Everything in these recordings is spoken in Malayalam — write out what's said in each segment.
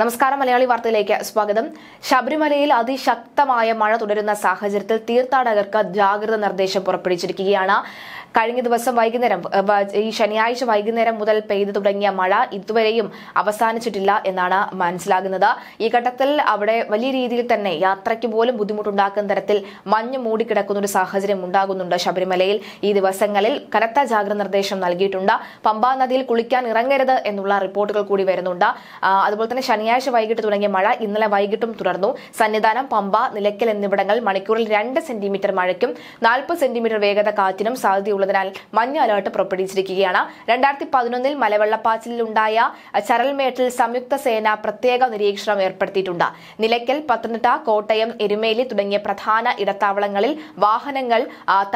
നമസ്കാരം മലയാളി വാർത്തയിലേക്ക് സ്വാഗതം. ശബരിമലയിൽ അതിശക്തമായ മഴ തുടരുന്ന സാഹചര്യത്തിൽ തീർത്ഥാടകർക്ക് ജാഗ്രത നിർദ്ദേശം പുറപ്പെടുവിച്ചിരിക്കുകയാണ്. കഴിഞ്ഞ ദിവസം വൈകുന്നേരം ഈ ശനിയാഴ്ച വൈകുന്നേരം മുതൽ പെയ്തു തുടങ്ങിയ മഴ ഇതുവരെയും അവസാനിച്ചിട്ടില്ല എന്നാണ് മനസ്സിലാകുന്നത്. ഈ ഘട്ടത്തിൽ അവിടെ വലിയ രീതിയിൽ തന്നെ യാത്രയ്ക്ക് പോലും ബുദ്ധിമുട്ടുണ്ടാക്കുന്ന തരത്തിൽ മഞ്ഞ് മൂടിക്കിടക്കുന്ന ഒരു സാഹചര്യം ഉണ്ടാകുന്നുണ്ട് ശബരിമലയിൽ. ഈ ദിവസങ്ങളിൽ കനത്ത ജാഗ്രത നിർദ്ദേശം നൽകിയിട്ടുണ്ട്. പമ്പാ നദിയിൽ കുളിക്കാൻ ഇറങ്ങരുത് എന്നുള്ള റിപ്പോർട്ടുകൾ കൂടി വരുന്നുണ്ട്. അതുപോലെ തന്നെ ശനിയാഴ്ച വൈകിട്ട് തുടങ്ങിയ മഴ ഇന്നലെ വൈകിട്ടും തുടർന്നു. സന്നിധാനം പമ്പ നിലയ്ക്കൽ എന്നിവിടങ്ങൾ മണിക്കൂറിൽ രണ്ട് സെന്റിമീറ്റർ മഴയ്ക്കും നാൽപ്പത് സെന്റിമീറ്റർ വേഗത കാറ്റിനും സാധ്യതയുള്ളതിനാൽ മഞ്ഞ അലർട്ട് പുറപ്പെടുവിച്ചിരിക്കുകയാണ്. രണ്ടായിരത്തി പതിനൊന്നിൽ മലവെള്ളപ്പാച്ചിലുണ്ടായ ചരൽമേട്ടിൽ സംയുക്ത സേന പ്രത്യേക നിരീക്ഷണം ഏർപ്പെടുത്തിയിട്ടുണ്ട്. നിലയ്ക്കൽ പത്തനംതിട്ട കോട്ടയം എരുമേലി തുടങ്ങിയ പ്രധാന ഇടത്താവളങ്ങളിൽ വാഹനങ്ങൾ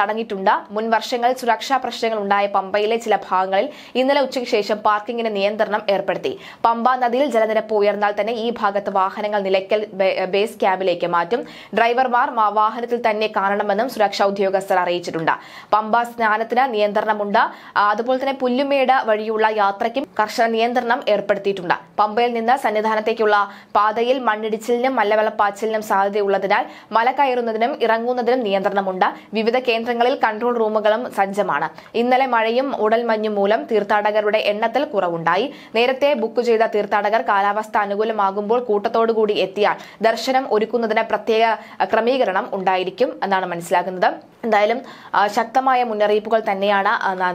തടഞ്ഞിട്ടുണ്ട്. മുൻ വർഷങ്ങൾ സുരക്ഷാ പ്രശ്നങ്ങൾ ഉണ്ടായ പമ്പയിലെ ചില ഭാഗങ്ങളിൽ ഇന്നലെ ഉച്ചയ്ക്ക് ശേഷം പാർക്കിംഗിന് നിയന്ത്രണം ഏർപ്പെടുത്തി. പമ്പ നദിയിൽ ജലനിരപ്പ് ഉയർന്നാൽ തന്നെ ഈ ഭാഗത്ത് വാഹനങ്ങൾ നിലയ്ക്കൽ ബേസ് ക്യാമ്പിലേക്ക് മാറ്റും. ഡ്രൈവർമാർ വാഹനത്തിൽ തന്നെ കാണണമെന്നും സുരക്ഷാ ഉദ്യോഗസ്ഥർ അറിയിച്ചിട്ടുണ്ട്. പമ്പ സ്നാനത്തിന് നിയന്ത്രണമുണ്ട്. അതുപോലെ തന്നെ പുല്ലുമേട് വഴിയുള്ള യാത്രയ്ക്കും കർശന നിയന്ത്രണം ഏർപ്പെടുത്തിയിട്ടുണ്ട്. പമ്പയിൽ നിന്ന് സന്നിധാനത്തേക്കുള്ള പാതയിൽ മണ്ണിടിച്ചിലിനും മല്ലവെള്ളപ്പാച്ചിലിനും സാധ്യതയുള്ളതിനാൽ മല കയറുന്നതിനും ഇറങ്ങുന്നതിനും നിയന്ത്രണമുണ്ട്. വിവിധ കേന്ദ്രങ്ങളിൽ കൺട്രോൾ റൂമുകളും സജ്ജമാണ്. ഇന്നലെ മഴയും ഉടൽമഞ്ഞും മൂലം തീർത്ഥാടകരുടെ എണ്ണത്തിൽ കുറവുണ്ടായി. നേരത്തെ ബുക്ക് ചെയ്ത തീർത്ഥാടകർ കാലാവസ്ഥ അനുകൂലമാകുമ്പോൾ കൂട്ടത്തോടുകൂടി എത്തിയാൽ ദർശനം ഒരുക്കുന്നതിന് പ്രത്യേക ക്രമീകരണം ഉണ്ടായിരിക്കും എന്നാണ് മനസ്സിലാക്കുന്നത് എന്തായാലും ശക്തമായ മുന്നറിയിപ്പുകൾ തന്നെയാണ്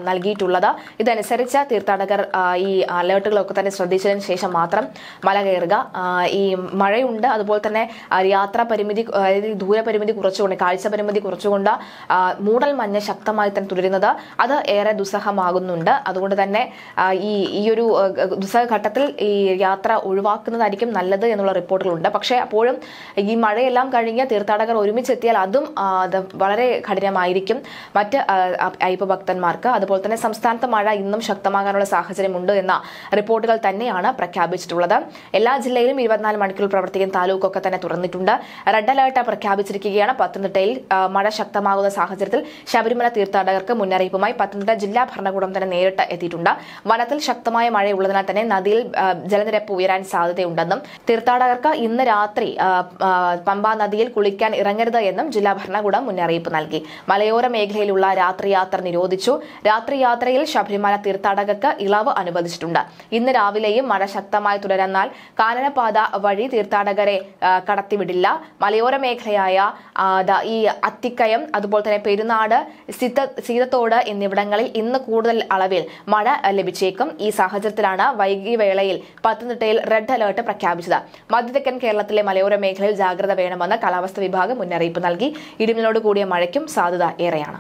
നൽകിയിട്ടുള്ളത്. ഇതനുസരിച്ച് തീർത്ഥാടകർ ആ, ഈ അലേർട്ടുകളൊക്കെ തന്നെ ശ്രദ്ധിച്ചതിന് ശേഷം മാത്രം മല കയറുക. ഈ മഴയുണ്ട്. അതുപോലെ തന്നെ യാത്രാ പരിമിതി അതായത് ദൂരപരിമിതി കുറച്ചുകൊണ്ട് കാഴ്ച പരിമിതി കുറച്ചുകൊണ്ട് മൂടൽ മഞ്ഞ് ശക്തമായി തന്നെ തുടരുന്നത് അത് ഏറെ ദുസ്സഹമാകുന്നുണ്ട്. അതുകൊണ്ട് തന്നെ ഈ ഈ ഒരു ആ, ദുസ്സഹ ഘട്ടത്തിൽ ഈ യാത്ര ഒഴിവാക്കുന്നതായിരിക്കും നല്ലത് എന്നുള്ള റിപ്പോർട്ടുകളുണ്ട് പക്ഷേ അപ്പോഴും ഈ മഴയെല്ലാം കഴിഞ്ഞ് തീർത്ഥാടകർ ഒരുമിച്ചെത്തിയാൽ അതും വളരെ കഠിനമായിരിക്കും മറ്റ് അയ്യപ്പ ഭക്തന്മാർക്ക്. അതുപോലെ തന്നെ സംസ്ഥാനത്ത് മഴ ഇന്നും ശക്തമാകാനുള്ള സാഹചര്യമുണ്ട് എന്ന റിപ്പോർട്ടുകൾ തന്നെയാണ് പ്രഖ്യാപിച്ചിട്ടുള്ളത്. എല്ലാ ജില്ലയിലും ഇരുപത്തിനാല് മണിക്കൂർ പ്രവർത്തിക്കുന്ന താലൂക്കൊക്കെ തന്നെ തുറന്നിട്ടുണ്ട്. റെഡ് അലേർട്ട് പ്രഖ്യാപിച്ചിരിക്കുകയാണ്. പത്തനംതിട്ടയിൽ മഴ ശക്തമാകുന്ന സാഹചര്യത്തിൽ ശബരിമല തീർത്ഥാടകർക്ക് മുന്നറിയിപ്പുമായി പത്തനംതിട്ട ജില്ലാ ഭരണകൂടം തന്നെ നേരിട്ട് എത്തിയിട്ടുണ്ട്. വനത്തിൽ ശക്തമായ മഴയുള്ളതിനാൽ തന്നെ നദിയിൽ ജലനിരപ്പ് ഉയരാൻ സാധ്യതയുണ്ടെന്നും തീർത്ഥാടകർക്ക് ഇന്ന് രാത്രി പമ്പാ നദിയിൽ കുളിക്കാൻ ഇറങ്ങരുത് എന്നും ജില്ലാ ഭരണകൂടം മുന്നറിയിപ്പ് നൽകി. മലയോര മേഖലയിലുള്ള രാത്രിയാത്ര നിരോധിച്ചു. രാത്രി യാത്രയിൽ ശബരിമല തീർത്ഥാടകർക്ക് ഇളവ് അനുവദിച്ചിട്ടുണ്ട് ഇന്ന് രാവിലെയും മഴ ശക്തമായി തുടരുന്നാൽ കാനനപാത വഴി തീർത്ഥാടകരെ കടത്തിവിടില്ല. മലയോര മേഖലയായ ഈ അത്തിക്കയം അതുപോലെ തന്നെ പെരുന്നാട് സീത സീതത്തോട് എന്നിവിടങ്ങളിൽ ഇന്ന് കൂടുതൽ അളവിൽ മഴ ലഭിച്ചേക്കും. ഈ സാഹചര്യത്തിലാണ് വൈകി വേളയിൽ പത്തനംതിട്ടയിൽ റെഡ് അലേർട്ട് പ്രഖ്യാപിച്ചത്. മധ്യതെക്കൻ കേരളത്തിലെ മലയോര മേഖലയിൽ ജാഗ്രത വേണമെന്ന് കാലാവസ്ഥാ വിഭാഗം മുന്നറിയിപ്പ് നൽകി. ഇടിമിന്നലോട് കൂടിയ മഴയ്ക്കും സാധ്യത ഏറെയാണ്.